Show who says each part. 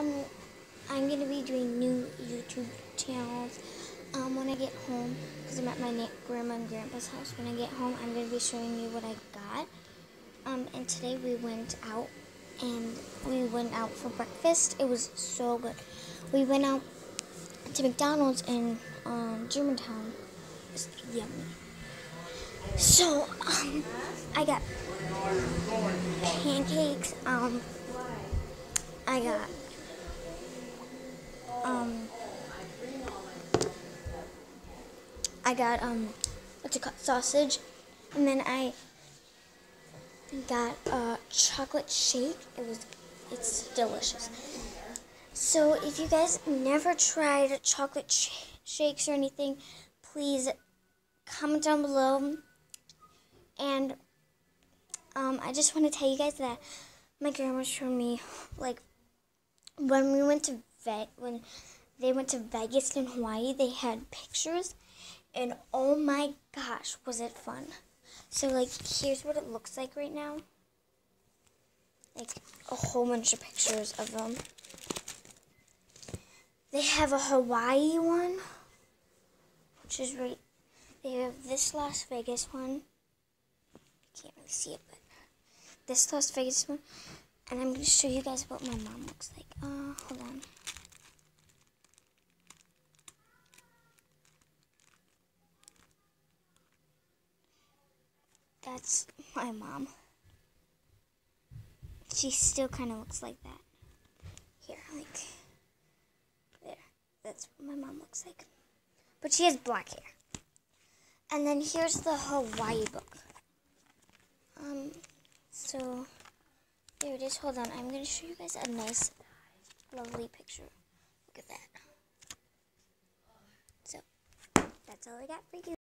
Speaker 1: um, I'm gonna be doing new YouTube channels um, when I get home because I'm at my grandma and grandpa's house. When I get home, I'm gonna be showing you what I got. Um, and today we went out and we went out for breakfast. It was so good. We went out to McDonald's in um, Germantown. Yummy. So um, I got pancakes. Um, I got um, I got um, what's it called, sausage, and then I got a chocolate shake. It was, it's delicious. So if you guys never tried chocolate sh- shakes or anything, please comment down below. And um, I just want to tell you guys that my grandma showed me like when we went to Ve- when they went to Vegas in Hawaii, they had pictures, and oh my gosh, was it fun! So like, here's what it looks like right now. Like a whole bunch of pictures of them. They have a Hawaii one, which is right. They have this Las Vegas one. I can't really see it, but this Las Vegas one. And I'm going to show you guys what my mom looks like. Uh, hold on. That's my mom. She still kind of looks like that. Here, like, there. That's what my mom looks like. But she has black hair. And then here's the Hawaii book. Um, so, there it is. Hold on. I'm going to show you guys a nice, lovely picture. Look at that. So, that's all I got for you.